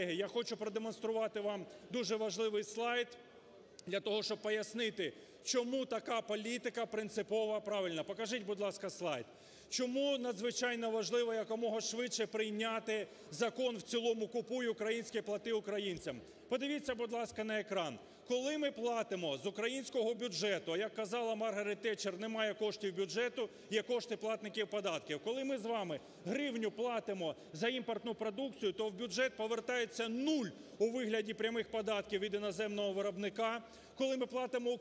Я хочу продемонструвати вам дуже важливий слайд для того, щоб пояснити, чому така політика принципово правильна. Покажіть, будь ласка, слайд. Чому надзвичайно важливо якомога швидше прийняти закон в цілому "Купуй українське, плати українцям". Подивіться, будь ласка, на екран. Коли ми платимо з українського бюджету, а як казала Маргарет Тетчер, немає коштів бюджету, є кошти платників податків. Коли ми з вами гривню платимо за імпортну продукцію, то в бюджет повертається нуль у вигляді прямих податків від іноземного виробника. Коли ми платимо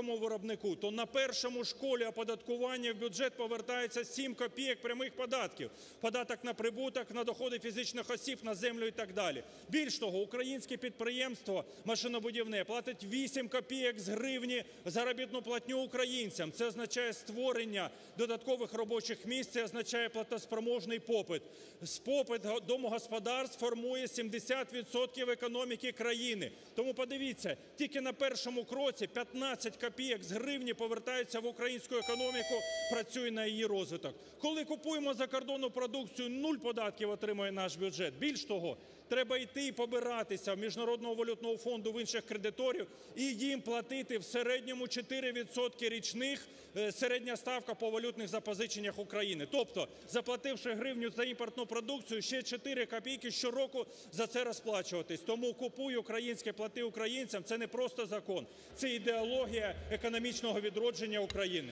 українському виробнику, то на першому ж колі оподаткування в бюджет повертається 7 копійок прямих податків: податок на прибуток, на доходи фізичних осіб, на землю і так далі. Більш того, українське підприємство машинобудівне платить 8 копійок з гривні заробітну платню українцям. Це означає створення додаткових робочих місць, це означає платоспроможний попит. З Попит домогосподарств формує 70 відсотків економіки країни. Тому подивіться, тільки на першому кроці 15 копійок з гривні повертаються в українську економіку, працює на її розвиток. Коли купуємо закордонну продукцію, нуль податків отримує наш бюджет. Більш того, треба йти і побиратися в Міжнародного валютного фонду, в інших кредиторів і їм платити в середньому 4 відсотки річних середня ставка по валютних запозиченнях України. Тобто заплативши гривню за імпортну продукцію, ще 4 копійки щороку за це розплачуватись. Тому "Купуй українське, плати українцям" – це не просто закон, це ідеологія економічного відродження України.